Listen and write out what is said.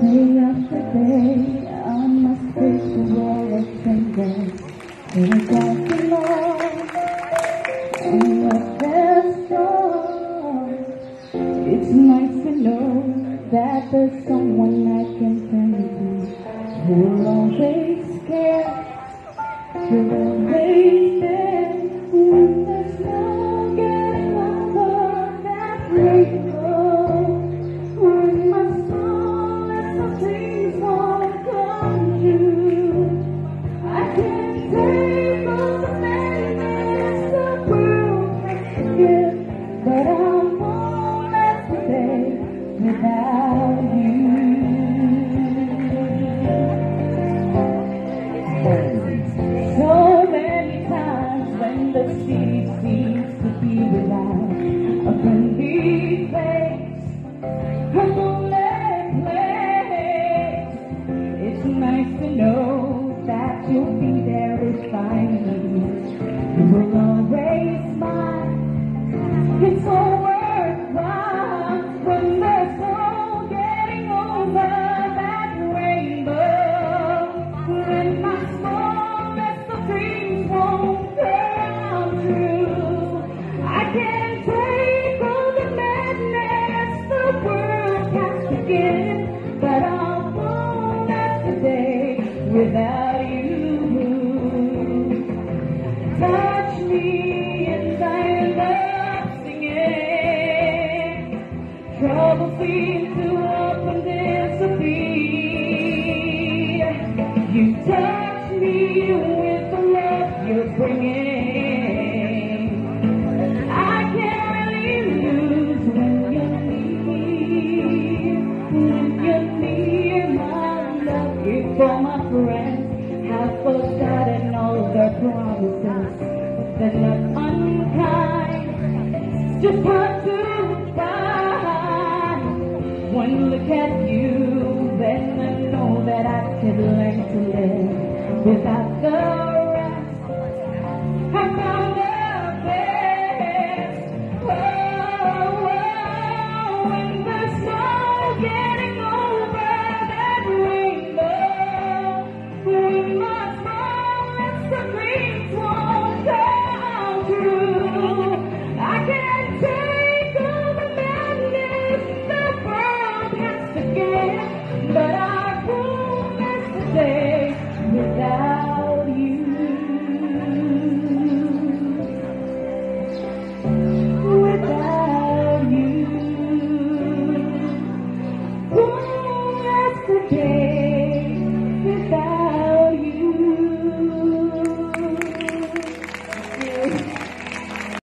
Day after day, I must face the world of fingers. Here I go below, and what there's It's nice to know that there's someone I can turn to. Who will always care, who will always you'll be there if I need. You will always smile. It's all worthwhile when there's no getting over that rainbow. When my smallest of dreams won't come true, I can't take all the madness the world has to give, Trouble seems to up and disappear. You touch me with the love you're bringing. I can't lose when you're near. When you're near, my love. Before my friends have forgotten all their promises, they're not unkind. Just One look at you, then I know that I could learn to live without